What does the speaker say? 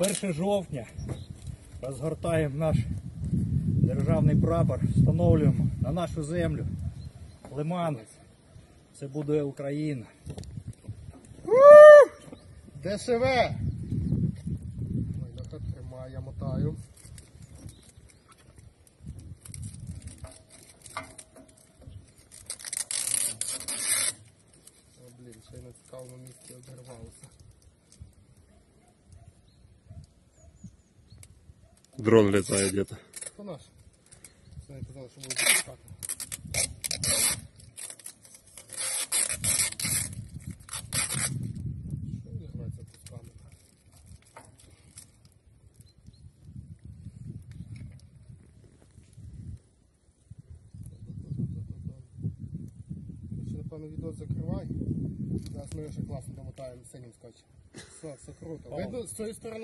1 жовтня розгортаємо наш державний прапор, встановлюємо на нашу землю лиман. Це буде Україна. ДШВ! Ой, тримає, я мотаю. О, блін, ще й на цікавому місці обірвався. Дрон летает где-то. Хто наш? Це не казали, що буде запускати. Що він грається пусками? Ще, напевно, відео закривай. Зараз ми його ще класно домотаємо синім скотчем. Все, все круто. Видно, з цієї сторони